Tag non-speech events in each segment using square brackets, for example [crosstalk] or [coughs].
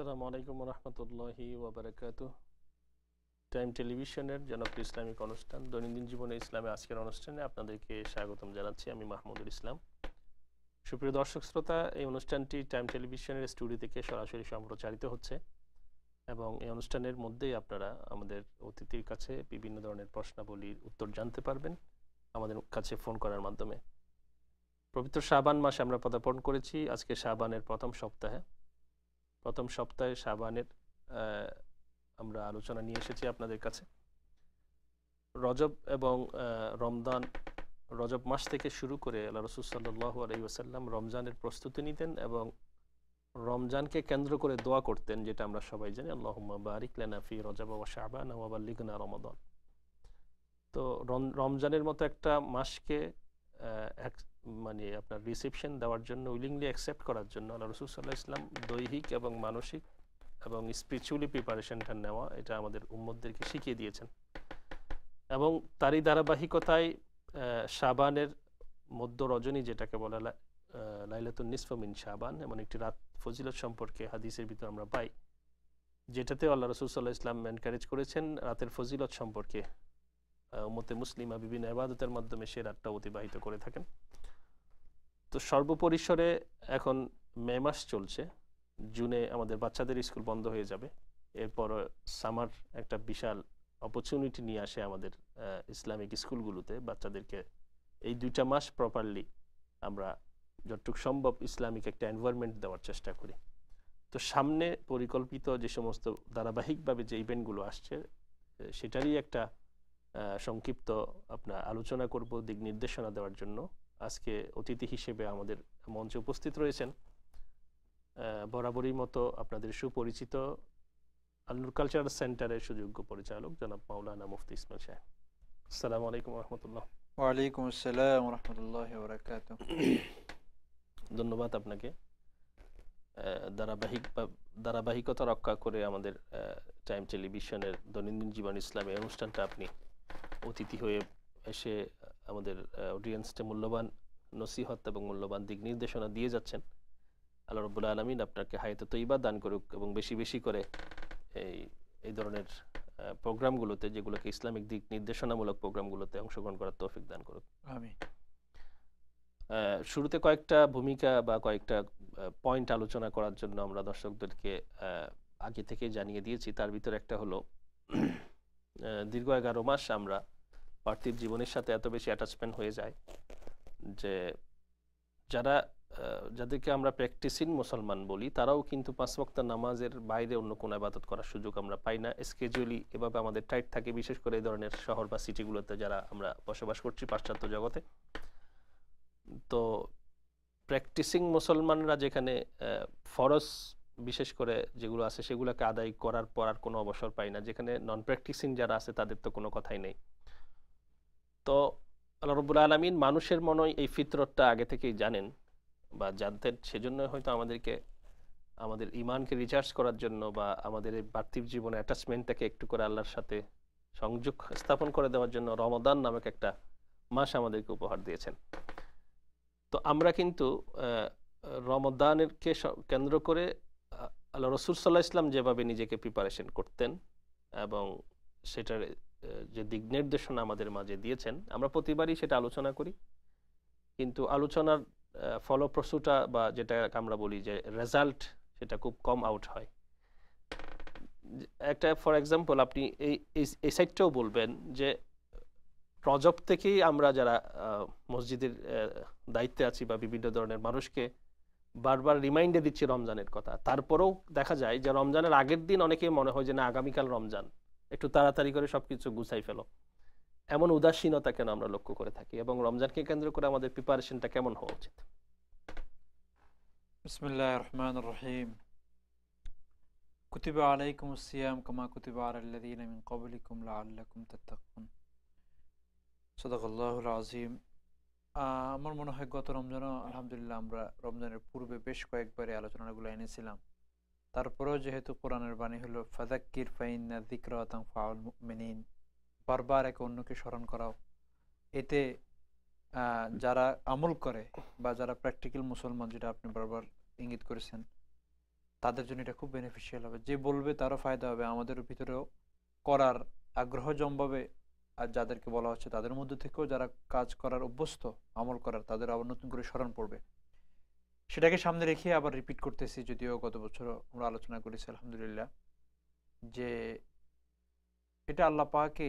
আসসালামু আলাইকুম রহমতুল্লাহি ওবরাকাত। টাইম টেলিভিশনের জনপ্রিয় ইসলামিক অনুষ্ঠান, দৈনন্দিন জীবনে ইসলামে আজকের অনুষ্ঠানে আপনাদেরকে স্বাগতম জানাচ্ছি আমি মাহমুদুল ইসলাম। সুপ্রিয় দর্শক শ্রোতা, এই অনুষ্ঠানটি টাইম টেলিভিশনের স্টুডিও থেকে সরাসরি সম্প্রচারিত হচ্ছে এবং এই অনুষ্ঠানের মধ্যেই আপনারা আমাদের অতিথির কাছে বিভিন্ন ধরনের প্রশ্নাবলীর উত্তর জানতে পারবেন, আমাদের কাছে ফোন করার মাধ্যমে। পবিত্র শাবান মাসে আমরা পদার্পণ করেছি, আজকে শাবানের প্রথম সপ্তাহে। প্রথম সপ্তাহে শাবানের আমরা আলোচনা নিয়ে এসেছি আপনাদের কাছে। রজব এবং রমদান রজব মাস থেকে শুরু করে আল্লাহ রসুল সাল্লাহ আলাই ওসাল্লাম রমজানের প্রস্তুতি নিতেন এবং রমজানকে কেন্দ্র করে দোয়া করতেন, যেটা আমরা সবাই জানি আল্লাহ বারিক লেনা ফি রজব ওয়া শাবান ওয়াবাল্লিগনা রমাদান। তো রম- রমজানের মতো একটা মাসকে মানে আপনার রিসেপশন দেওয়ার জন্য উইলিংলি অ্যাকসেপ্ট করার জন্য আল্লাহ রসুল সাল্লাহ ইসলাম দৈহিক এবং মানসিক এবং স্পিরিচুয়ালি প্রিপারেশনটা নেওয়া এটা আমাদের উম্মদদেরকে শিখিয়ে দিয়েছেন। এবং তারই ধারাবাহিকতায় আহ, শাবানের মধ্য রজনী যেটাকে বলা লা- আহ, লাইলাতুন নিসফমিন শাবান এমন একটি রাত ফজিলত সম্পর্কে হাদিসের ভিতর আমরা পাই যেটাতে আল্লাহ রসুল সাল্লাহ ইসলাম এনকারেজ করেছেন রাতের ফজিলত সম্পর্কে। আহ, উম্মতে মুসলিমা বিভিন্ন আবাদতের মাধ্যমে সে রাতটা অতিবাহিত করে থাকেন। তো সর্বপরিসরে এখন মে মাস চলছে। জুনে আমাদের বাচ্চাদের স্কুল বন্ধ হয়ে যাবে। এরপর সামার একটা বিশাল অপরচুনিটি নিয়ে আসে আমাদের ইসলামিক স্কুলগুলোতে বাচ্চাদেরকে। এই দুইটা মাস প্রপারলি আমরা যতটুকু সম্ভব ইসলামিক একটা এনভায়রনমেন্ট দেওয়ার চেষ্টা করি। তো সামনে পরিকল্পিত যে সমস্ত ধারাবাহিকভাবে যে ইভেন্টগুলো আসছে সেটারই একটা সংক্ষিপ্ত আপনার আলোচনা করব, দিক নির্দেশনা দেওয়ার জন্য। আজকে অতিথি হিসেবে আমাদের মঞ্চে উপস্থিত রয়েছেন বরাবরই মতো আপনাদের সুপরিচিত আল্লুর কালচারাল সেন্টারের সুযোগ্য পরিচালক জনাব মাওলানা মুফতি ইসমাইল সাহেব। আসসালামু আলাইকুম রহমতুল্লাহ ওয়ালাইকুম আসসালাম রহমতুল্লাহ বরকাত [coughs] ধন্যবাদ আপনাকে। ধারাবাহিক বা- ধারাবাহিকতা রক্ষা করে আমাদের টাইম টেলিভিশনের দৈনন্দিন জীবন ইসলামী অনুষ্ঠানটা আপনি অতিথি হয়ে এসে আমাদের অডিয়েন্সটা মূল্যবান নসিহত এবং মূল্যবান দিক নির্দেশনা দিয়ে যাচ্ছেন। আল্লাহ রব্বুল আলমিন আপনাকে হায়াতে তৈবা দান করুক এবং বেশি বেশি করে এই এই ধরনের প্রোগ্রামগুলোতে যেগুলোকে ইসলামিক দিক নির্দেশনামূলক প্রোগ্রামগুলোতে অংশগ্রহণ করার তৌফিক দান করুক। আমি শুরুতে কয়েকটা ভূমিকা বা কয়েকটা পয়েন্ট আলোচনা করার জন্য আমরা দর্শকদেরকে আগে থেকে জানিয়ে দিয়েছি। তার ভিতরে একটা হলো [clears throat] দীর্ঘ এগারো মাস আমরা পার্থিব জীবনের সাথে এত বেশি অ্যাটাচমেন্ট হয়ে যায় যে যারা যাদেরকে আমরা প্র্যাকটিসিং মুসলমান বলি, তারাও কিন্তু পাঁচ ওয়াক্ত নামাজের বাইরে অন্য কোনো আবাদত করার সুযোগ আমরা পাই না। স্কেজুয়ালি এভাবে আমাদের টাইট থাকে, বিশেষ করে এই ধরনের শহর বা সিটিগুলোতে যারা আমরা বসবাস করছি পাশ্চাত্য জগতে। তো প্র্যাকটিসিং মুসলমানরা যেখানে ফরজ বিশেষ করে যেগুলো আছে সেগুলোকে আদায় করার পর আর কোনো অবসর পাই না। যেখানে নন প্র্যাকটিসিং যারা আছে তাদের তো কোনো কথাই নেই। তো আল্লাহ রব্বুল আলমিন মানুষের মনে এই ফিতরতটা আগে থেকেই জানেন বা জানতেন সেজন্য হয়তো আমাদেরকে, আমাদের ইমানকে রিচার্জ করার জন্য বা আমাদের এই পার্থিব জীবনে অ্যাটাচমেন্টটাকে একটু করে আল্লাহর সাথে সংযোগ স্থাপন করে দেওয়ার জন্য রমদান নামক একটা মাস আমাদেরকে উপহার দিয়েছেন। তো আমরা কিন্তু রমদানেরকে কেন্দ্র করে আল্লাহ রসুল সাল্লাহ ইসলাম যেভাবে নিজেকে প্রিপারেশন করতেন এবং সেটার যে দিক নির্দেশনা আমাদের মাঝে দিয়েছেন, আমরা প্রতিবারই সেটা আলোচনা করি। কিন্তু আলোচনার ফলপ্রসূটা বা যেটা আমরা বলি যে রেজাল্ট সেটা খুব কম আউট হয়। একটা ফর এক্সাম্পল আপনি এই, এই- সাইডটাও বলবেন যে রজব থেকেই আমরা যারা মসজিদের দায়িত্বে আছি বা বিভিন্ন ধরনের মানুষকে বারবার রিমাইন্ডে দিচ্ছি রমজানের কথা। তারপরেও দেখা যায় যে রমজানের আগের দিন অনেকেই মনে হয় যে না, আগামীকাল রমজান। একটু তাড়াতাড়ি করে সবকিছু গুছাই ফেলো। এমন উদাসীনতা কেন আমরা লক্ষ্য করে থাকি এবং রমজানকে কেন্দ্র করে আমাদের প্রিপারেশনটা কেমন হওয়া উচিত? বিসমিল্লাহ রহমান রহিম। কুতিবা আলাইকুম সিয়াম কামা কুতিবা আলাল্লাযীনা মিন ক্বাবলিকুম লাআল্লাকুম তাত্তাকুন। সাদাকাল্লাহুল আযীম। আমার মনে হয় গত রমজানও আলহামদুলিল্লাহ আমরা রমজানের পূর্বে বেশ কয়েকবারে আলোচনাগুলো এনেছিলাম। তারপরেও যেহেতু কোরআনের বাণী হলো ফাদাক্কির ফাইন্না যিকরা ফাউল মুমিনিন বারবার একে অন্যকে স্মরণ করাও। এতে যারা আমল করে বা যারা প্র্যাকটিক্যাল মুসলমান, যেটা আপনি বারবার ইঙ্গিত করেছেন, তাদের জন্য এটা খুব বেনিফিশিয়াল হবে। যে বলবে তারও ফায়দা হবে। আমাদের ভিতরেও করার আগ্রহ জন্মাবে। আর যাদেরকে বলা হচ্ছে, তাদের মধ্যে থেকেও যারা কাজ করার অভ্যস্ত, আমল করার, তাদের আবার নতুন করে স্মরণ পড়বে। সেটাকে সামনে রেখে আবার রিপিট করতেছি, যদিও গত বছর আমরা আলোচনা করেছি, আলহামদুলিল্লাহ, যে এটা আল্লাহ পাকে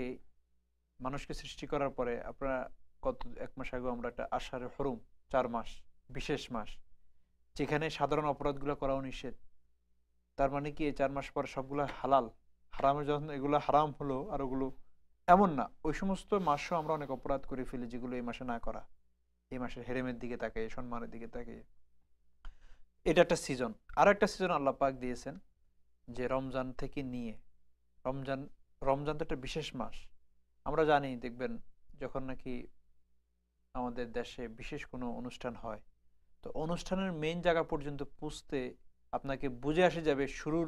মানুষকে সৃষ্টি করার পরে আপনারা গত এক মাস আগে আমরা একটা আষাঢ়ে হরুম, চার মাস, বিশেষ মাস, যেখানে সাধারণ অপরাধগুলো করাও নিষেধ। তার মানে কি, এই চার মাস পর সবগুলো হালাল, হারামের যখন এগুলো হারাম হলো আর ওগুলো এমন না। ওই সমস্ত মাসও আমরা অনেক অপরাধ করে ফেলি, যেগুলো এই মাসে না করা। এই মাসে হেরেমের দিকে তাকিয়ে সম্মানের দিকে তাকিয়ে এটা একটা সিজন আরও একটা সিজন আল্লাহ পাক দিয়েছেন যে রমজান থেকে নিয়ে, রমজান রমজান তো একটা বিশেষ মাস। আমরা জানি, দেখবেন যখন নাকি আমাদের দেশে বিশেষ কোনো অনুষ্ঠান হয়, তো অনুষ্ঠানের মেইন জায়গা পর্যন্ত পুষতে আপনাকে বুঝে আসে যাবে, শুরুর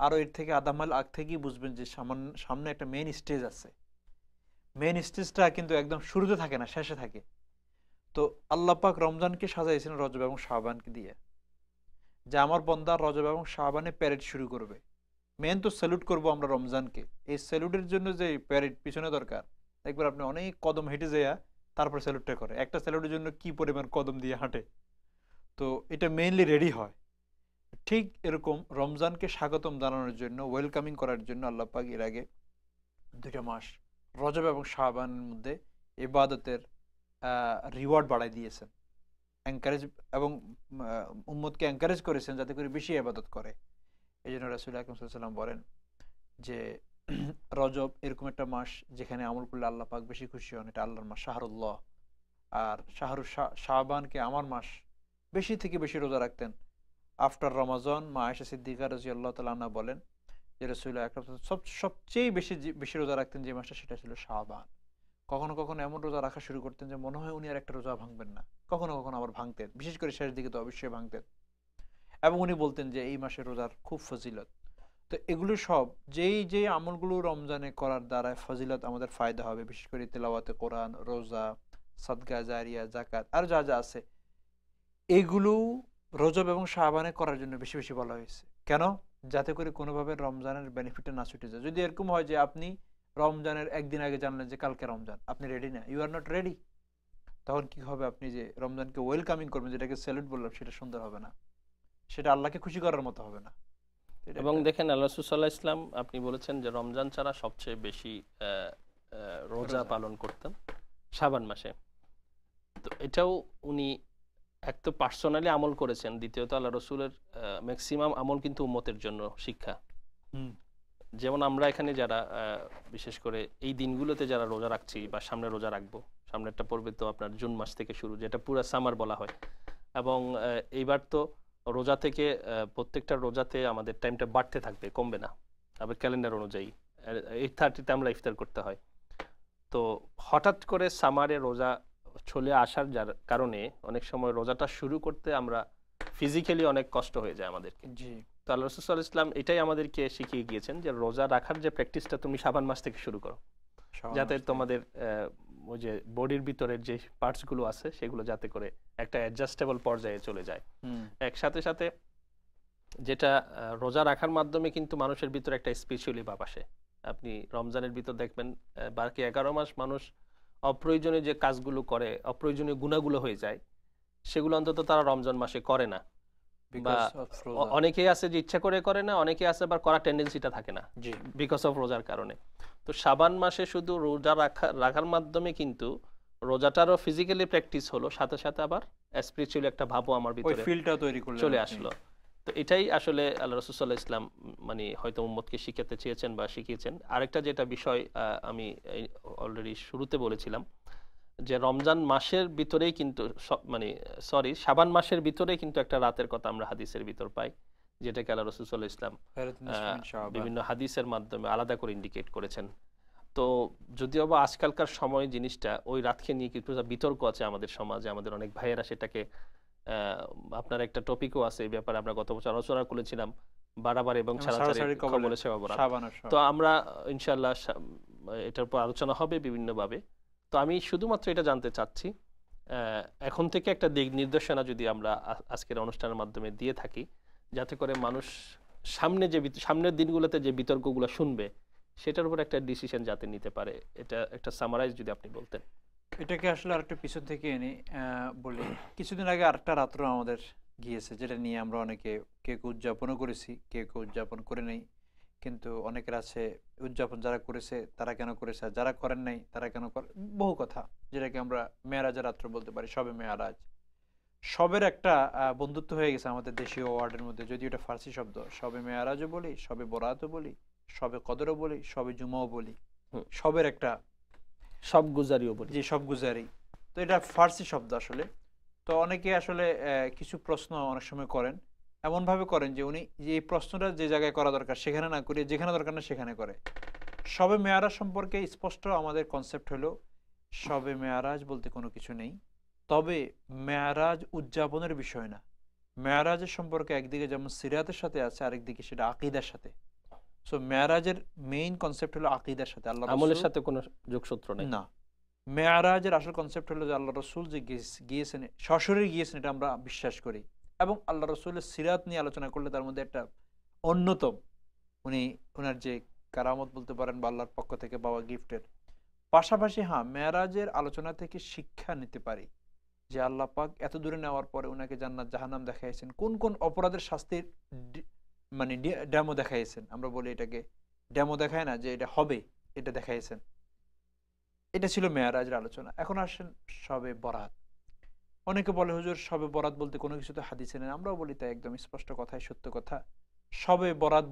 আরও এর থেকে আধা মাইল আগ থেকেই বুঝবেন যে সামান্য সামনে একটা মেইন স্টেজ আছে। মেইন স্টেজটা কিন্তু একদম শুরুতে থাকে না, শেষে থাকে। তো আল্লাপাক রমজানকে সাজাইছেন রজব এবং শাহবানকে দিয়ে। যে আমার বন্দা রজব এবং শাহবানে প্যারেড শুরু করবে। মেন তো স্যালুট করব আমরা রমজানকে। এই স্যালুটের জন্য যে প্যারেড পিছনে দরকার, একবার আপনি অনেক কদম হেঁটে যাইয়া তারপর স্যালুটটা করে একটা স্যালুটের জন্য কি পরিমাণ কদম দিয়ে হাঁটে? তো এটা মেইনলি রেডি হয়। ঠিক এরকম রমজানকে স্বাগতম জানানোর জন্য ওয়েলকামিং করার জন্য আল্লাহ পাক এর আগে দুটা মাস রজব এবং শাহবানের মধ্যে ইবাদতের রিওয়ার্ড বাড়াই দিয়েছেন। এনকারেজ এবং উম্মদকে এনকারেজ করেছেন যাতে করে বেশি আবাদত করে। এই জন্য রাসুল আকরম সাল্লাম বলেন যে, [clears throat] রজব এরকম একটা মাস যেখানে আমল করলে আল্লাহ পাক বেশি খুশি হন, এটা আল্লাহর মাস, শাহরুল্লাহ। আর শাহরু শাহবানকে আমার মাস বেশি থেকে বেশি রোজা রাখতেন। আফটার রমাজন, মা আয়সা সিদ্দিকা রাজি আল্লাহ তালা বলেন যে রসুল্লাহ আকরম সব সবচেয়ে বেশি বেশি রোজা রাখতেন যে মাসটা, সেটা ছিল শাহবান কখনো কখনো এমন রোজা রাখা শুরু করতেন যে মনে হয় উনি আর একটা রোজা ভাঙবেন না। কখনো কখনো আবার ভাঙতেন, বিশেষ করে শেষ দিকে তো অবশ্যই ভাঙতেন। এবং উনি বলতেন যে এই মাসে রোজার খুব ফজিলত। তো এগুলো সব, যেই যেই আমলগুলো রমজানে করার দ্বারা ফজিলত আমাদের ফায়দা হবে, বিশেষ করে তেলাওয়াতে কোরআন, রোজা, সদগা, জারিয়া জাকাত আর যা যা আছে, এগুলো রজব এবং শাহবানে করার জন্য বেশি বেশি বলা হয়েছে। কেন? যাতে করে কোনোভাবে রমজানের বেনিফিটটা না ছুটে যায়। যদি এরকম হয় যে আপনি রমজানের একদিন আগে জানলেন যে কালকে রমজান। আপনি রেডি না? ইউ আর নট রেডি তখন কি হবে আপনি যে রমজানকে ওয়েলকামিং করবেন যেটাকে স্যালুট বললাম সেটা সুন্দর হবে না। সেটা আল্লাহকে খুশি করার মতো হবে না। এবং দেখেন আল্লাহ সাল্লাহ ইসলাম আপনি বলেছেন যে রমজান ছাড়া সবচেয়ে বেশি রোজা পালন করতেন সাবান মাসে। তো এটাও উনি এক তো পার্সোনালি আমল করেছেন দ্বিতীয়ত আল্লাহ রসুলের ম্যাক্সিমাম আমল কিন্তু উম্মতের জন্য শিক্ষা। যেমন আমরা এখানে যারা বিশেষ করে এই দিনগুলোতে যারা রোজা রাখছি বা সামনে রোজা রাখব, সামনেরটা পড়বে তো আপনার জুন মাস থেকে শুরু, যেটা পুরো সামার বলা হয়। এবং এইবার তো রোজা থেকে প্রত্যেকটা রোজাতে আমাদের টাইমটা বাড়তে থাকবে, কমবে না। আবার ক্যালেন্ডার অনুযায়ী এইট থার্টিতে আমরা ইফতার করতে হয়। তো হঠাৎ করে সামারে রোজা চলে আসার যার কারণে অনেক সময় রোজাটা শুরু করতে আমরা ফিজিক্যালি অনেক কষ্ট হয়ে যায় আমাদেরকে। জি। তো আল্লাহ রসুল ইসলাম এটাই আমাদেরকে শিখিয়ে গিয়েছেন যে রোজা রাখার যে প্র্যাকটিসটা তুমি সাবান মাস থেকে শুরু করো। যাতে তোমাদের ওই যে বডির ভিতরের যে আছে সেগুলো যাতে করে একটা অ্যাডজাস্টেবল পর্যায়ে চলে যায়। একসাথে সাথে যেটা রোজা রাখার মাধ্যমে কিন্তু মানুষের ভিতরে একটা স্পেশালি ভাব আসে। আপনি রমজানের ভিতর দেখবেন বাকি এগারো মাস মানুষ অপ্রয়োজনীয় যে কাজগুলো করে অপ্রয়োজনীয় গুণাগুলো হয়ে যায় সেগুলো অন্তত তারা রমজান মাসে করে না। বা অনেকেই আছে যে ইচ্ছা করে করে না অনেকে আছে আবার করার টেন্ডেন্সিটা থাকে না বিকজ অফ রোজার কারণে। তো সাবান মাসে শুধু রোজা রাখা রাখার মাধ্যমে কিন্তু রোজাটারও ফিজিক্যালি প্র্যাকটিস হলো সাথে সাথে আবার স্পিরিচুয়ালি একটা ভাবও আমার ভিতরে ফিলটা তৈরি করলে চলে আসলো। তো এটাই আসলে আল্লাহ রসুল্লাহ ইসলাম মানে হয়তো উম্মতকে শিখাতে চেয়েছেন বা শিখিয়েছেন। আরেকটা যেটা বিষয় আমি অলরেডি শুরুতে বলেছিলাম যে রমজান মাসের ভিতরেই কিন্তু মানে সরি সাবান মাসের ভিতরেই কিন্তু একটা রাতের কথা আমরা হাদিসের ভিতর পাই যেটাকে আল্লাহ রসুল ইসলাম বিভিন্ন হাদিসের মাধ্যমে আলাদা করে ইন্ডিকেট করেছেন। তো যদিও বা আজকালকার সময় জিনিসটা ওই রাতকে নিয়ে কিছু বিতর্ক আছে আমাদের সমাজে আমাদের অনেক ভাইয়েরা সেটাকে আপনার একটা টপিকও আছে এই ব্যাপারে আমরা গত বছর আলোচনা করেছিলাম বাড়াবার এবং তো আমরা ইনশাল্লাহ এটার উপর আলোচনা হবে বিভিন্নভাবে। তো আমি শুধুমাত্র এটা জানতে চাচ্ছি এখন থেকে একটা দিক নির্দেশনা যদি আমরা আজকের অনুষ্ঠানের মাধ্যমে দিয়ে থাকি, যাতে করে মানুষ সামনে যে সামনের দিনগুলোতে যে বিতর্কগুলো শুনবে, সেটার উপর একটা ডিসিশন যাতে নিতে পারে, এটা একটা সামারাইজ যদি আপনি বলতেন। এটাকে আসলে আরেকটু পিছন থেকে এনে বলি। কিছুদিন আগে আরেকটা রাত্র আমাদের গিয়েছে, যেটা নিয়ে আমরা অনেকে কেউ উদযাপনও করেছি কেউ উদযাপন করে নেই। কিন্তু অনেকের আছে উদযাপন যারা করেছে তারা কেন করেছে? আর যারা করেন নাই তারা কেন করে? বহু কথা যেটাকে আমরা মেয়ারাজের রাত্র বলতে পারি সবে মেয়ারাজ। সবের একটা বন্ধুত্ব হয়ে গেছে আমাদের দেশীয় ওয়ার্ডের মধ্যে। যদি এটা ফার্সি শব্দ সবে মেয়ারাজও বলি সবে বরাতও বলি সবে কদরও বলি সবে জুমাও বলি। সবের একটা সব গুজারিও বলি। যে সব গুজারি। তো এটা ফার্সি শব্দ আসলে। তো অনেকে আসলে কিছু প্রশ্ন অনেক সময় করেন। এমন ভাবে করেন যে উনি যে এই প্রশ্নটা যে জায়গায় করা দরকার সেখানে না করে যেখানে দরকার না সেখানে করে। সবে মেয়ারাজ সম্পর্কে স্পষ্ট আমাদের কনসেপ্ট হলো সবে মেয়ারাজ বলতে কোনো কিছু নেই। তবে মেয়ারাজ উদযাপনের বিষয় না। মেয়ারাজের সম্পর্কে একদিকে যেমন সিরাতের সাথে আছে আরেকদিকে সেটা আকিদার সাথে। সো মেয়ারাজের মেইন কনসেপ্ট হলো আকিদার সাথে। আল্লাহ আমলের সাথে কোনো যোগসূত্র নেই। না। মেয়ারাজের আসল কনসেপ্ট হলো যে আল্লাহ রসুল যে গিয়েছেন সশরীরে গিয়েছেন এটা আমরা বিশ্বাস করি। এবং আল্লাহ রসুলের সিরাত নিয়ে আলোচনা করলে তার মধ্যে একটা অন্যতম। উনি ওনার যে কারামত বলতে পারেন বা আল্লাহর পক্ষ থেকে পাওয়া গিফটের। পাশাপাশি হ্যাঁ মেয়ারাজের আলোচনা থেকে শিক্ষা নিতে পারি যে আল্লাহ পাক এত দূরে নেওয়ার পরে ওনাকে জান্নাত জাহান্নাম দেখাইছেন। কোন কোন অপরাধের শাস্তির মানে ড্যামো দেখাইছেন? আমরা বলি এটাকে ড্যামো দেখায় না যে এটা হবে, এটা দেখাইছেন। এটা ছিল মেয়ারাজের আলোচনা। এখন আসেন সবে বরাত। অনেকে বলে, হুজুর, সবে বরাত বলতে কোনো কিছু তো হাদিসে নেই। আমরাও বলি তাই, একদম স্পষ্ট কথাই, সত্য কথা। সবে বরাত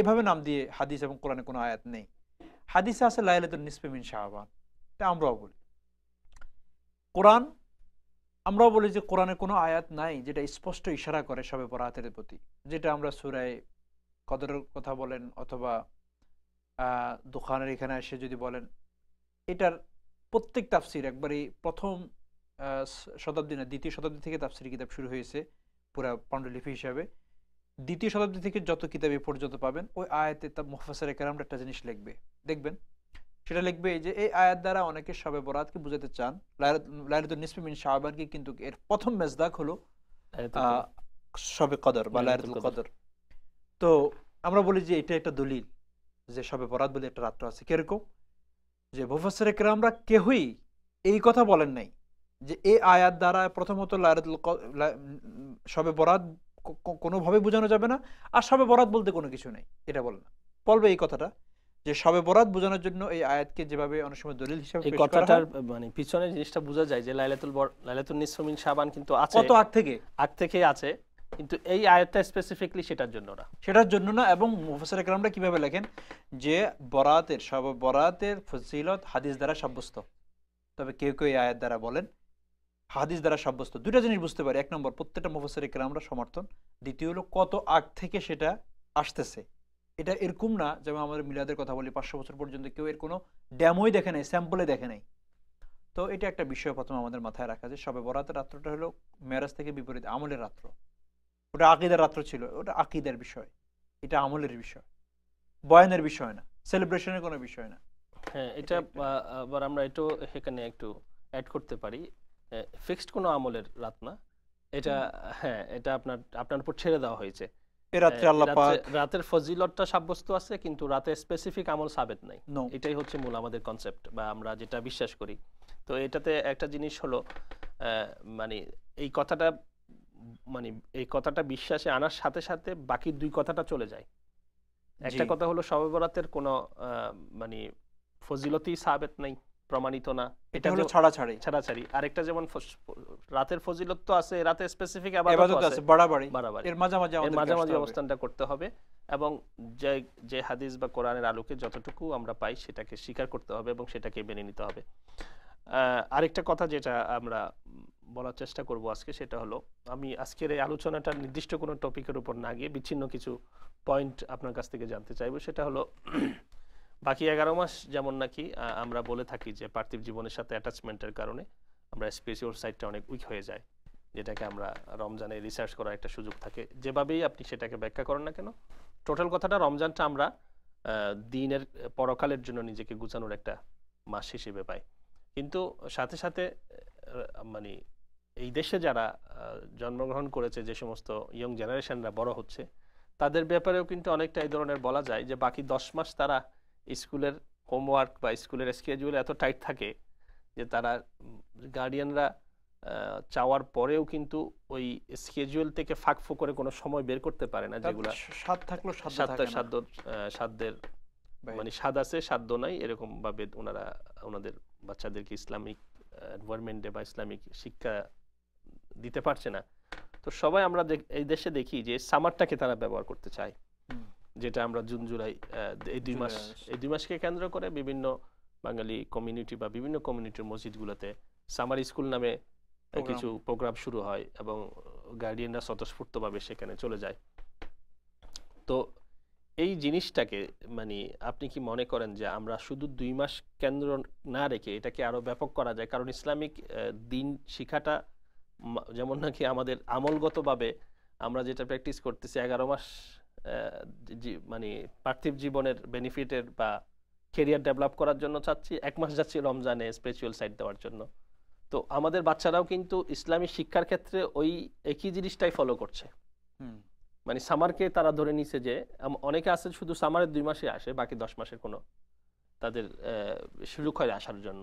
এভাবে নাম দিয়ে হাদিস এবং কোরআনে কোনো আয়াত নেই। হাদিসে আছে, লাইলাতুন নিসফে মিন শাহবান এটা আমরাও বলি। কোরআন, আমরাও বলি যে কোরআনে কোনো আয়াত নাই যেটা স্পষ্ট ইশারা করে সবে বরাতের প্রতি। যেটা আমরা সুরায় কদরের কথা বলেন অথবা দোকানের এখানে এসে যদি বলেন, এটার প্রত্যেক তাফসির একবারে প্রথম শতাব্দী না দ্বিতীয় শতাব্দী থেকে তাফসির কিতাব শুরু হয়েছে পুরা পাণ্ডুলিপি হিসাবে। দ্বিতীয় শতাব্দী থেকে যত কিতাব এ পর্যন্ত পাবেন ওই আয়াতে তা মুফাসারে কেরামটা একটা জিনিস লিখবে। দেখবেন? সেটা লিখবে এই যে এই আয়াত দ্বারা অনেকে সবে বরাতকে বুঝাতে চান। লাইলাতুল নিসফি মিন শাহবানকে কিন্তু এর প্রথম মেজদাক হলো সবে কদর বা লাইলাতুল কদর। তো আমরা বলি যে এটা একটা দলিল যে সবে বরাত বলে একটা রাত্র আছে। কীরকম? যে মুফাসসিরে কেরামরা কেহই এই কথা বলেন নাই। যে এই আয়াত দ্বারা প্রথমত লাইলাতুল ক- লা- উম, সবে বরাত কোনোভাবে বোঝানো যাবে না আর সবে বরাত বলতে কোনো কিছু নেই এটা বলে না। বলবে এই কথাটা যে সবে বরাত বোঝানোর জন্য এই আয়াতকে যেভাবে অনেক সময় দলিল হিসেবে এই কথাটার মানে পিছনে জিনিসটা বোঝা যায় যে লাইলাতুল লাইলাতুল নিসফমিন শাবান কিন্তু আছে। কত আগ থেকে? আগ থেকেই আছে কিন্তু এই আয়াতটা স্পেসিফিকলি সেটার জন্য না। সেটার জন্য না এবং মুফাসসির একরামরা কীভাবে লেখেন? যে বরাতের সব বরাতের ফজিলত হাদিস দ্বারা সাব্যস্ত। তবে কেউ কেউ এই আয়াত দ্বারা বলেন হাদিস দ্বারা সাব্যস্ত। দুইটা জিনিস বুঝতে পারি। এক নম্বর প্রত্যেকটা মুফাসসির আমরা সমর্থন। দ্বিতীয় হলো কত আগ থেকে সেটা আসতেছে। এটা এরকম না যেমন আমাদের মিলাদের কথা বলি পাঁচশো বছর পর্যন্ত কেউ এর কোনো ড্যামোই দেখে নাই স্যাম্পলে দেখে নাই। তো এটা একটা বিষয় প্রথমে আমাদের মাথায় রাখা যে সবে বরাতের রাত্রটা হলো মেরাজ থেকে বিপরীত আমলের রাত্র। ওটা আকিদার রাত্র ছিল ওটা আকিদার বিষয়। এটা আমলের বিষয়। বয়ানের বিষয় না সেলিব্রেশনের কোনো বিষয় না। হ্যাঁ এটা আবার আমরা একটু সেখানে একটু অ্যাড করতে পারি। ফিক্সড কোনো আমলের রাত না। এটা হ্যাঁ এটা আপনার আপনার উপর ছেড়ে দেওয়া হয়েছে। রাত্রে ফজিলতটা সাব্যস্ত আছে কিন্তু রাতে স্পেসিফিক আমল সাবেত নাই। এটাই হচ্ছে মূল আমাদের কনসেপ্ট বা আমরা যেটা বিশ্বাস করি। তো এটাতে একটা জিনিস হলো আহ, মানে এই কথাটা মানে এই কথাটা বিশ্বাসে আনার সাথে সাথে বাকি দুই কথাটা চলে যায়। একটা কথা হলো শবে বরাতের কোনো মানে ফজিলতই সাবেত নাই। প্রমাণিত না। এটা হলো ছাড়াছাড়ি। ছাড়াছাড়ি। আরেকটা যেমন রাতের ফজিলত তো আছে রাতে স্পেসিফিক এবাদত আছে। বাড়াবাড়ি। বাড়াবাড়ি। এর মাঝামাঝি আমাদের মাঝামাঝি অবস্থানটা করতে হবে এবং যে যে হাদিস বা কোরআনের আলোকে যতটুকু আমরা পাই সেটাকে স্বীকার করতে হবে এবং সেটাকে মেনে নিতে হবে। আরেকটা কথা যেটা আমরা বলার চেষ্টা করব আজকে সেটা হলো আমি আজকের এই আলোচনাটা নির্দিষ্ট কোনো টপিকের উপর না গিয়ে বিচ্ছিন্ন কিছু পয়েন্ট আপনার কাছ থেকে জানতে চাইব। সেটা হলো বাকি এগারো মাস যেমন নাকি আমরা বলে থাকি যে পার্থিব জীবনের সাথে অ্যাটাচমেন্টের কারণে আমরা স্পেসিওর সাইডটা অনেক উইক হয়ে যায় যেটাকে আমরা রমজানে রিসার্চ করার একটা সুযোগ থাকে। যেভাবেই আপনি সেটাকে ব্যাখ্যা করেন না কেন টোটাল কথাটা রমজানটা আমরা দিনের পরকালের জন্য নিজেকে গুছানোর একটা মাস হিসেবে পাই। কিন্তু সাথে সাথে মানে এই দেশে যারা জন্মগ্রহণ করেছে, যে সমস্ত ইয়ং জেনারেশনরা বড় হচ্ছে, তাদের ব্যাপারেও কিন্তু অনেকটা এই ধরনের বলা যায় যে বাকি দশ মাস তারা স্কুলের হোমওয়ার্ক বা স্কুলের স্কেজুল এত টাইট থাকে যে তারা গার্ডিয়ানরা চাওয়ার পরেও কিন্তু ওই স্কেজুয়াল থেকে ফাঁক ফোক করে কোনো সময় বের করতে পারে না যেগুলো যেগুলা স্বাদ থাকলেও সাধ্য সাধ্যের মানে স্বাদ আছে সাধ্য নাই এরকম ভাবে ওনারা ওনাদের বাচ্চাদেরকে ইসলামিক এনভায়রনমেন্টে বা ইসলামিক শিক্ষা দিতে পারছে না। তো সবাই আমরা এই দেশে দেখি যে সামারটাকে তারা ব্যবহার করতে চায়। যেটা আমরা জুন জুলাই এই দুই মাস এই দুই মাসকে কেন্দ্র করে বিভিন্ন বাঙালি কমিউনিটি বা বিভিন্ন কমিউনিটির মসজিদগুলোতে সামার স্কুল নামে কিছু প্রোগ্রাম শুরু হয় এবং গার্ডিয়ানরা স্বতঃস্ফূর্তভাবে সেখানে চলে যায়। তো এই জিনিসটাকে মানে আপনি কি মনে করেন যে আমরা শুধু দুই মাস কেন্দ্র না রেখে এটাকে আরও ব্যাপক করা যায়? কারণ ইসলামিক দিন শিখাটা যেমন নাকি আমাদের আমলগতভাবে আমরা যেটা প্র্যাকটিস করতেছি এগারো মাস মানে পার্থিব জীবনের বেনিফিটের বা কেরিয়ার ডেভেলপ করার জন্য চাচ্ছি। এক মাস যাচ্ছি রমজানে স্পিরিচুয়াল সাইড দেওয়ার জন্য। তো আমাদের বাচ্চারাও কিন্তু ইসলামী শিক্ষার ক্ষেত্রে ওই একই জিনিসটাই ফলো করছে। মানে সামারকে তারা ধরে নিছে যে অনেকে আছে শুধু সামারের দুই মাসে আসে বাকি দশ মাসের কোনো তাদের সুযোগ হয় আসার জন্য।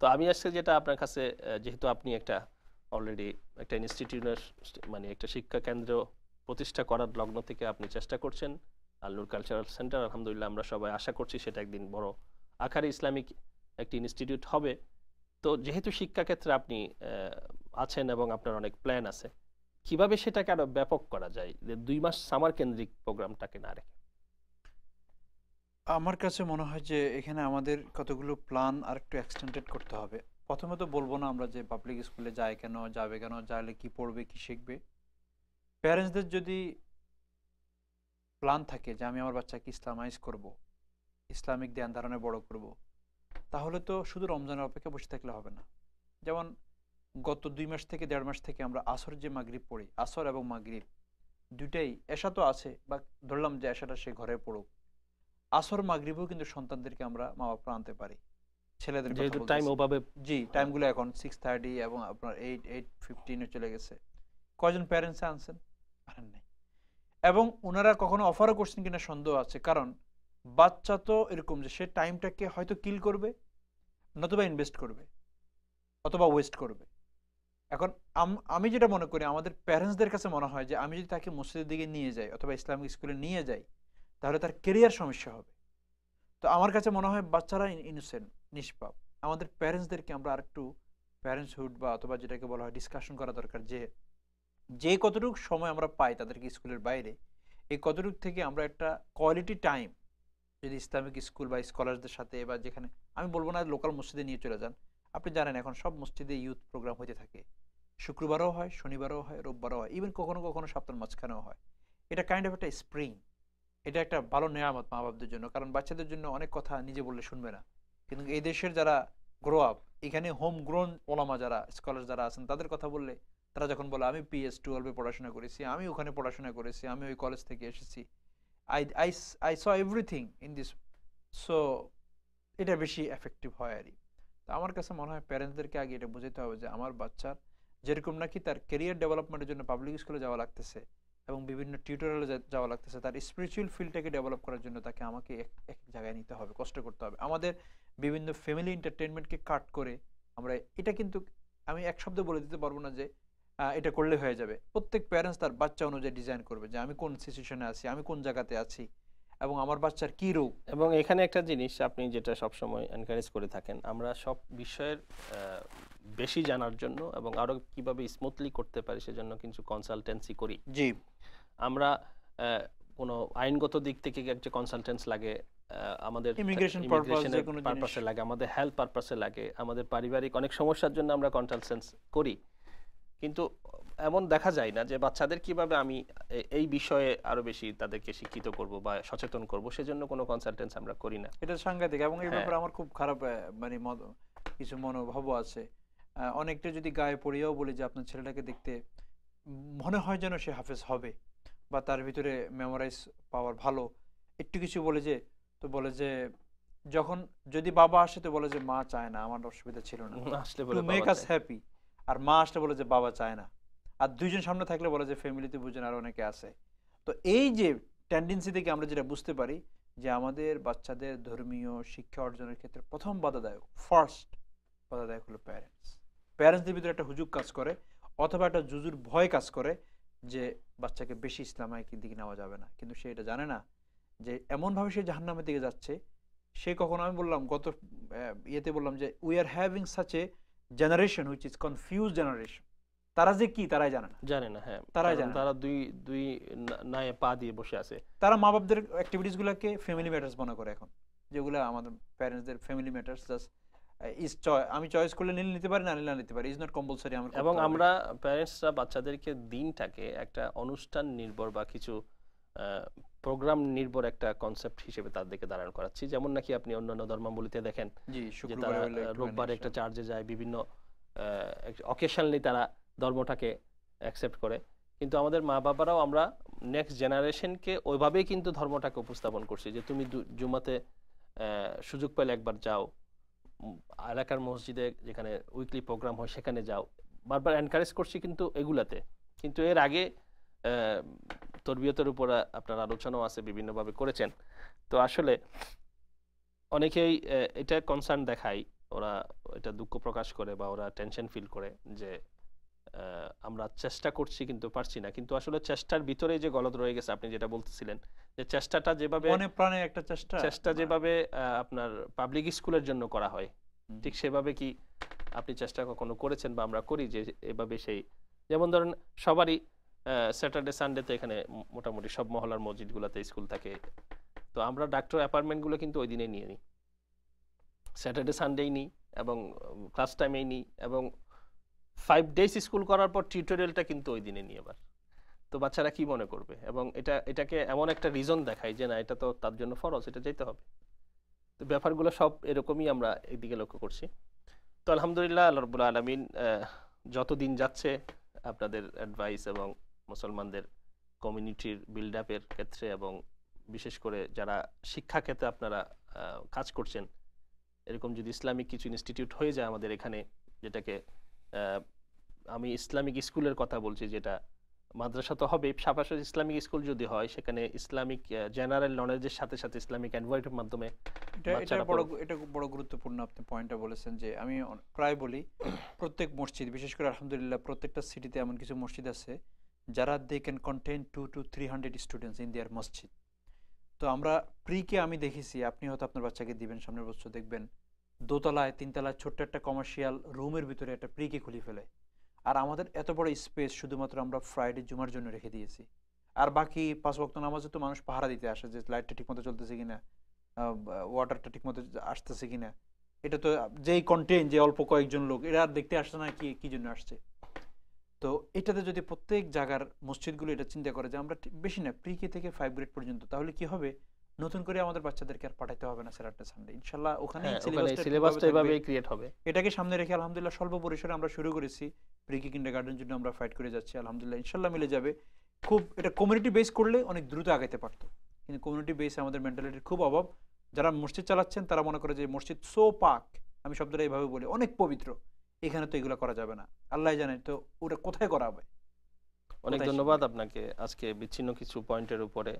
তো আমি আজকে যেটা আপনার কাছে যেহেতু আপনি একটা অলরেডি একটা ইনস্টিটিউটের মানে একটা শিক্ষা কেন্দ্র প্রতিষ্ঠা করার লগ্ন থেকে আপনি চেষ্টা করছেন। আল্লুর কালচারাল সেন্টার, আলহামদুলিল্লাহ আমরা সবাই আশা করছি সেটা একদিন বড় আকারে ইসলামিক একটি ইনস্টিটিউট হবে। তো যেহেতু শিক্ষাক্ষেত্রে আপনি আছেন এবং আপনার অনেক প্ল্যান আছে, কীভাবে সেটাকে আরও ব্যাপক করা যায়? যে দুই মাস সামার কেন্দ্রিক প্রোগ্রামটাকে না রেখে। আমার কাছে মনে হয় যে এখানে আমাদের কতগুলো প্ল্যান আর একটু এক্সটেন্ডেড করতে হবে। প্রথমে তো বলব না আমরা যে পাবলিক স্কুলে যায় কেন, যাবে কেন, যাইলে কি পড়বে, কি শিখবে। প্যারেন্টসদের যদি প্ল্যান থাকে যে আমি আমার বাচ্চাকে ইসলামাইজ করব ইসলামিক ধ্যান ধারণে বড় করব তাহলে তো শুধু রমজানের অপেক্ষা বসে থাকলে হবে না। যেমন গত দুই মাস থেকে দেড় মাস থেকে আমরা আসর যে মাগরিব পড়ি আসর এবং মাগরিব দুইটাই এশা তো আছে বা ধরলাম যে এশাটা সে ঘরে পড়ুক। আসর মাগরিবেও কিন্তু সন্তানদেরকে আমরা মা বাপরা আনতে পারি। ছেলেদের টাইম ওভাবে জি টাইমগুলো এখন সিক্স থার্টি এবং আপনার এইট এইট ফিফটিনে চলে গেছে। কয়জন প্যারেন্টস আনছেন? আনেন নাই। এবং ওনারা কখনো অফারও করছেন কিনা সন্দেহ আছে, কারণ বাচ্চা তো এরকম যে সে টাইমটাকে হয়তো কিল করবে, নতুবা ইনভেস্ট করবে, অথবা ওয়েস্ট করবে। এখন আমি যেটা মনে করি, আমাদের প্যারেন্টসদের কাছে মনে হয় যে আমি যদি তাকে মসজিদের দিকে নিয়ে যাই অথবা ইসলামিক স্কুলে নিয়ে যাই, তাহলে তার কেরিয়ার সমস্যা হবে। তো আমার কাছে মনে হয় বাচ্চারা ইনোসেন্ট নিষ্পাপ। আমাদের প্যারেন্টসদেরকে আমরা আরেকটু প্যারেন্টসহুড বা অথবা যেটাকে বলা হয় ডিসকাশন করা দরকার যে যে কতটুকু সময় আমরা পাই তাদেরকে স্কুলের বাইরে, এই কতটুকু থেকে আমরা একটা কোয়ালিটি টাইম যদি ইসলামিক স্কুল বা স্কলারদের সাথে বা যেখানে, আমি বলব না লোকাল মসজিদে নিয়ে চলে যান। আপনি জানেন এখন সব মসজিদে ইউথ প্রোগ্রাম হতে থাকে। শুক্রবারও হয়, শনিবারও হয়, রোববারও হয় ইভেন কখনো কখনো সপ্তাহের মাঝখানেও হয়। এটা কাইন্ড অফ একটা স্প্রিং এটা একটা ভালো নেয়ামত মা বাপদের জন্য, কারণ বাচ্চাদের জন্য অনেক কথা নিজে বললে শুনবে না। কিন্তু এই দেশের যারা গ্রো আপ এখানে হোম গ্রোন ওলামা যারা স্কলার যারা আছেন, তাদের কথা বললে তারা যখন বলে, আমি পিএস টুয়েলভে পড়াশোনা করেছি, আমি ওখানে পড়াশোনা করেছি, আমি ওই কলেজ থেকে এসেছি I I I saw everything in this so এটা বেশি এফেক্টিভ হয় আর কি। তো আমার কাছে মনে হয় প্যারেন্টসদেরকে আগে এটা বোঝাতে হবে যে, আমার বাচ্চার যেরকম নাকি তার কেরিয়ার ডেভেলপমেন্টের জন্য পাবলিক স্কুলে যাওয়া লাগতেছে এবং বিভিন্ন টিউটোরিয়ালে যাওয়া লাগতেছে, তার স্পিরিচুয়াল ফিল্ডটাকে ডেভেলপ করার জন্য তাকে আমাকে এক এক জায়গায় নিতে হবে, কষ্ট করতে হবে আমাদের বিভিন্ন ফ্যামিলি এন্টারটেনমেন্টকে কাট করে আমরা, এটা কিন্তু আমি এক শব্দ বলে দিতে পারব না যে এটা করলে হয়ে যাবে। প্রত্যেক প্যারেন্টস তার বাচ্চা অনুযায়ী ডিজাইন করবে যে আমি কোন সিচুয়েশনে আছি আমি কোন জায়গাতে আছি এবং আমার বাচ্চার কি রোগ এবং এখানে একটা জিনিস আপনি যেটা সবসময় এনকারেজ করে থাকেন আমরা সব বিষয়ের বেশি জানার জন্য এবং আরও কীভাবে স্মুথলি করতে পারি সেজন্য কিছু কনসালটেন্সি করি। জি। আমরা কোনো আইনগত দিক থেকে একটা কনসালটেন্স লাগে আমাদের যে জিনিস। পারপাসে লাগে আমাদের হেল্প পারপাসে লাগে আমাদের পারিবারিক অনেক সমস্যার জন্য আমরা কনসালটেন্স করি। কিন্তু এমন দেখা যায় না যে বাচ্চাদের কীভাবে আমি এই বিষয়ে আরও বেশি তাদেরকে শিক্ষিত করব বা সচেতন করব সেজন্য কোনো কনসালটেন্স আমরা করি না। এটা সাংঘাতিক এবং এই হ্যাঁ। ব্যাপারে আমার খুব খারাপ মানে কিছু মনোভাবও আছে। অনেকটা যদি গায়ে পড়িয়েও বলি যে আপনার ছেলেটাকে দেখতে মনে হয় যেন সে হাফেজ হবে বা তার ভিতরে মেমোরাইজ পাওয়ার ভালো। একটু কিছু বলে যে তো বলে যে যখন যদি বাবা আসে তো বলে যে মা চায় না আমার অসুবিধা ছিল না। আসলে বলে মেক আস হ্যাপি আর মা আসলে বলে যে বাবা চায় না। আর দুইজন সামনে থাকলে বলে যে ফ্যামিলিতে বুঝেন আর অনেকে আছে। তো এই যে টেন্ডেন্সি থেকে আমরা যেটা বুঝতে পারি যে আমাদের বাচ্চাদের ধর্মীয় শিক্ষা অর্জনের ক্ষেত্রে প্রথম বাধাদায়ক ফার্স্ট বাধাদায়ক হলো প্যারেন্টস প্যারেন্টসদের ভিতরে একটা হুজুগ কাজ করে অথবা একটা জুজুর ভয় কাজ করে যে বাচ্চাকে বেশি ইসলামাইক দিকে নেওয়া যাবে না। কিন্তু সে এটা জানে না যে এমনভাবে সে জাহান্নামের দিকে যাচ্ছে, সে কখনো আমি বললাম গত ইয়েতে বললাম যে we are having such a generation which is confuse generation তারা যে কি তারাই জানে না। জানে না হ্যাঁ। তারাই জানে তারা দুই দুই নায়ে পা দিয়ে বসে আছে। তারা মা বাপদের অ্যাক্টিভিটিস গুলাকে ফ্যামিলি ম্যাটার্স মনে করে এখন। যেগুলো আমাদের প্যারেন্টসদের ফ্যামিলি ম্যাটার্স জাস্ট ইজ চয় আমি চয়েস করলে নিলে নিতে পারি না নিলে নিতে পারি ইজ নট কম্পালসারি আমার এবং আমরা প্যারেন্টসরা বাচ্চাদেরকে দিনটাকে একটা অনুষ্ঠান নির্ভর বা কিছু প্রোগ্রাম নির্ভর একটা কনসেপ্ট হিসেবে তাদেরকে দাঁড়ান করাচ্ছি। যেমন নাকি আপনি অন্যান্য ধর্মাবলিতে দেখেন যে তারা রোববার একটা চার্জে যায় বিভিন্ন অকেশনালি তারা ধর্মটাকে অ্যাকসেপ্ট করে। কিন্তু আমাদের মা বাবারাও আমরা নেক্সট জেনারেশনকে ওইভাবেই কিন্তু ধর্মটাকে উপস্থাপন করছি যে তুমি জুমাতে সুযোগ পেলে একবার যাও। এলাকার মসজিদে যেখানে উইকলি প্রোগ্রাম হয় সেখানে যাও। বারবার এনকারেজ করছি কিন্তু এগুলাতে। কিন্তু এর আগে তরবিয়তের উপর আপনার আলোচনাও আছে বিভিন্নভাবে করেছেন। তো আসলে অনেকেই এটা কনসার্ন দেখায় ওরা এটা দুঃখ প্রকাশ করে বা ওরা টেনশন ফিল করে যে আমরা চেষ্টা করছি কিন্তু পারছি না। কিন্তু আসলে চেষ্টার ভিতরে যে গলদ রয়ে গেছে আপনি যেটা বলতেছিলেন যে চেষ্টাটা যেভাবে মনে প্রাণে একটা চেষ্টা। চেষ্টা যেভাবে আপনার পাবলিক স্কুলের জন্য করা হয় ঠিক সেভাবে কি আপনি চেষ্টা কখনো করেছেন বা আমরা করি যে এভাবে সেই যেমন ধরেন সবারই স্যাটারডে সানডেতে এখানে মোটামুটি সব মহলার মসজিদগুলোতে স্কুল থাকে। তো আমরা ডাক্তার অ্যাপার্টমেন্টগুলো কিন্তু ওই দিনে নিয়ে নিই। স্যাটারডে সানডেই নিই এবং ক্লাস টাইমেই নিই এবং ফাইভ ডেজ স্কুল করার পর টিউটোরিয়ালটা কিন্তু ওই দিনে নিই এবার তো বাচ্চারা কি মনে করবে? এবং এটা, এটাকে এমন একটা রিজন দেখায় যে না, এটা তো তার জন্য ফরজ, এটা যেতে হবে। তো ব্যাপারগুলো সব এরকমই আমরা এদিকে লক্ষ্য করছি। তো আলহামদুলিল্লাহ, আল্লাহ রবুল্লা আলমিন যত দিন যাচ্ছে আপনাদের অ্যাডভাইস এবং মুসলমানদের কমিউনিটির বিল্ড আপের ক্ষেত্রে এবং বিশেষ করে যারা শিক্ষা ক্ষেত্রে আপনারা কাজ করছেন এরকম যদি ইসলামিক কিছু ইনস্টিটিউট হয়ে যায় আমাদের এখানে যেটাকে আমি ইসলামিক স্কুলের কথা বলছি যেটা মাদ্রাসা তো হবে পাশাপাশি ইসলামিক স্কুল যদি হয় সেখানে ইসলামিক জেনারেল নলেজের সাথে সাথে ইসলামিক এনভায়রনমেন্টের মাধ্যমে এটা বড় এটা খুব বড় গুরুত্বপূর্ণ আপনি পয়েন্টটা বলেছেন যে আমি প্রায় বলি প্রত্যেক মসজিদ বিশেষ করে আলহামদুলিল্লাহ প্রত্যেকটা সিটিতে এমন কিছু মসজিদ আছে যারা they can contain two two three hundred students in their মসজিদ তো আমরা প্রিকে আমি দেখেছি, আপনি হয়তো আপনার বাচ্চাকে দিবেন, সামনের বছর দেখবেন, দোতলায়, তিনতলায় ছোট্ট একটা কমার্শিয়াল রুমের ভিতরে একটা প্রিকে খুলে ফেলে। আর আমাদের এত বড় স্পেস শুধুমাত্র আমরা ফ্রাইডে জুমার জন্য রেখে দিয়েছি। আর বাকি পাঁচ বক্ত নামাজে তো মানুষ পাহারা দিতে আসে যে লাইটটা ঠিকমতো চলতেছে কিনা ওয়াটারটা ঠিকমতো আসতেছে কিনা। এটা তো যেই কন্টেন্ট যে অল্প কয়েকজন লোক, এরা আর দেখতে আসছে না কি কি জন্য আসছে। তো এটাতে যদি প্রত্যেক জায়গার মসজিদগুলো এটা চিন্তা করে যে আমরা বেশি না প্রি কে থেকে ফাইভ গ্রেড পর্যন্ত তাহলে কি হবে? নতুন করে আমাদের বাচ্চাদেরকে আর পাঠাতে হবে না স্যাটারডে সানডে ইনশাল্লাহ ওখানে হ্যাঁ, সিলেবাসটা এভাবেই ক্রিয়েট হবে। এটাকে সামনে রেখে আলহামদুলিল্লাহ স্বল্প পরিসরে আমরা শুরু করেছি। প্রি কে কিন্ডার গার্ডেন জন্য আমরা ফাইট করে যাচ্ছি আলহামদুলিল্লাহ। ইনশাল্লাহ মিলে যাবে। খুব এটা কমিউনিটি বেস করলে অনেক দ্রুত আগাইতে পারতো। কিন্তু কমিউনিটি বেসে আমাদের মেন্টালিটির খুব অভাব। যারা মসজিদ চালাচ্ছেন তারা মনে করে যে মসজিদ সো পাক আমি শব্দটা এইভাবে বলি অনেক পবিত্র। এখানে তো এগুলো করা যাবে না। আল্লাহ জানে তো ওটা কোথায় করা হবে? অনেক ধন্যবাদ আপনাকে আজকে বিচ্ছিন্ন কিছু পয়েন্টের উপরে।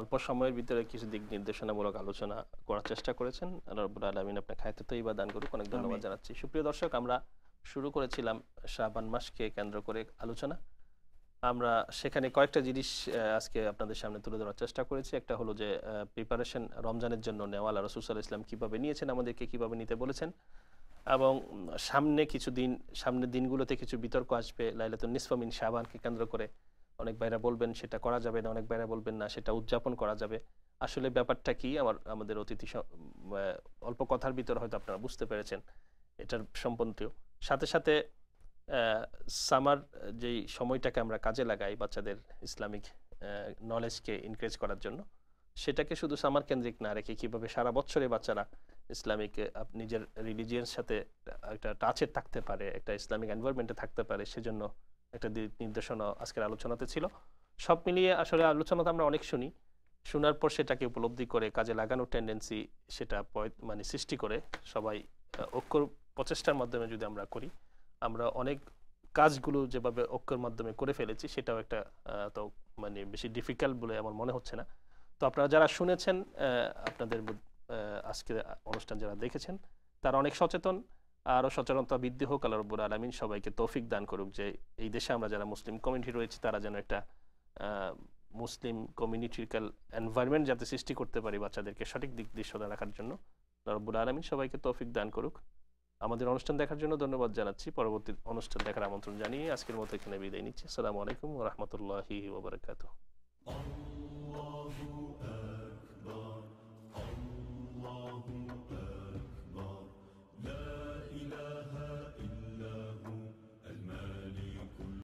অল্প সময়ের ভিতরে কিছু দিক নির্দেশনামূলক আলোচনা করার চেষ্টা করেছেন। রব্বুল আলমিন আপনার খায়তে তো ইবা দান করুক। অনেক ধন্যবাদ জানাচ্ছি। সুপ্রিয় দর্শক আমরা শুরু করেছিলাম শ্রাবণ মাসকে কেন্দ্র করে আলোচনা। আমরা সেখানে কয়েকটা জিনিস আজকে আপনাদের সামনে তুলে ধরার চেষ্টা করেছি। একটা হলো যে প্রিপারেশন রমজানের জন্য নেওয়া। আল্লাহ রসুল ইসলাম কীভাবে নিয়েছেন আমাদেরকে কীভাবে নিতে বলেছেন। এবং সামনে কিছু দিন, সামনের দিনগুলোতে কিছু বিতর্ক আসবে, লাইলাতুন নিসফামিন শাহবানকে কেন্দ্র করে। অনেক ভাইরা বলবেন, সেটা করা যাবে না। অনেক ভাইরা বলবেন, না, সেটা উদযাপন করা যাবে। আসলে ব্যাপারটা কি? আমার, আমাদের অতিথি অল্প কথার ভিতর হয়তো আপনারা বুঝতে পেরেছেন এটার সম্বন্ধীয় সাথে সাথে সামার যেই সময়টাকে আমরা কাজে লাগাই বাচ্চাদের ইসলামিক নলেজকে ইনক্রিজ করার জন্য, সেটাকে শুধু সামার কেন্দ্রিক না রেখে কীভাবে সারা বছরে বাচ্চারা ইসলামিক নিজের রিলিজিয়ানের সাথে একটা টাচে থাকতে পারে একটা ইসলামিক এনভায়রনমেন্টে থাকতে পারে সেজন্য একটা নির্দেশনা আজকের আলোচনাতে ছিল। সব মিলিয়ে আসলে আলোচনাতে আমরা অনেক শুনি। শোনার পর সেটাকে উপলব্ধি করে কাজে লাগানোর টেন্ডেন্সি সেটা মানে সৃষ্টি করে সবাই আহ, ঐক্য প্রচেষ্টার মাধ্যমে যদি আমরা করি আমরা অনেক কাজগুলো যেভাবে ঐক্যের মাধ্যমে করে ফেলেছি সেটাও একটা তো মানে বেশি ডিফিকাল্ট বলে আমার মনে হচ্ছে না। তো আপনারা যারা শুনেছেন আপনাদের আজকের অনুষ্ঠান যারা দেখেছেন, তারা অনেক সচেতন, আরও সচেতনতা বৃদ্ধি হোক, আল্লাহ রব্বুল আলমিন সবাইকে তৌফিক দান করুক যে এই দেশে আমরা যারা মুসলিম কমিউনিটি রয়েছে, তারা যেন একটা মুসলিম কমিউনিটিক্যাল এনভায়রনমেন্ট যাতে সৃষ্টি করতে পারি বাচ্চাদেরকে সঠিক দিক দৃশ্যতা রাখার জন্য। রব্বুল আলমিন সবাইকে তৌফিক দান করুক। আমাদের অনুষ্ঠান দেখার জন্য ধন্যবাদ জানাচ্ছি। পরবর্তী অনুষ্ঠান দেখার আমন্ত্রণ জানিয়ে আজকের মতো এখানে বিদায় নিচ্ছি। আসসালামু আলাইকুম রহমতুল্লাহি ওবরাকাতু